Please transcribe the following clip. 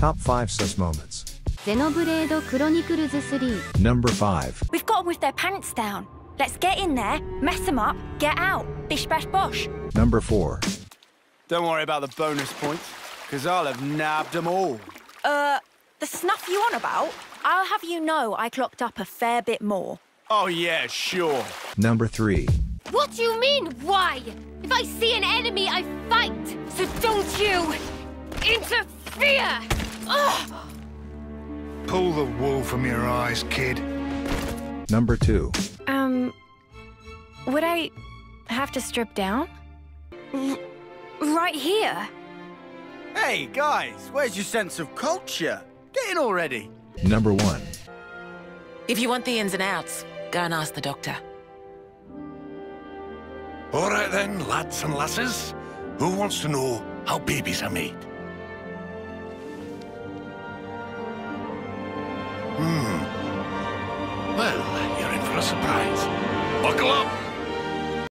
Top 5 Sus Moments. Xenoblade Chronicles 3. Number 5. We've got them with their pants down. Let's get in there, mess them up, get out. Bish bash bosh. Number 4. Don't worry about the bonus points, because I'll have nabbed them all. Uh, the snuff you on about? I'll have you know I clocked up a fair bit more. Oh, yeah, sure. Number 3. What do you mean, why? If I see an enemy, I fight. So don't you interfere! Ugh! Pull the wool from your eyes, kid. Number 2. Um, would I have to strip down? R- right here. Hey, guys, where's your sense of culture? Get in already. Number 1. If you want the ins and outs, go and ask the doctor. All right then, lads and lasses. Who wants to know how babies are made? Hmm. Well, you're in for a surprise. Buckle up!